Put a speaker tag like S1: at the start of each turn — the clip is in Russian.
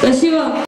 S1: Спасибо.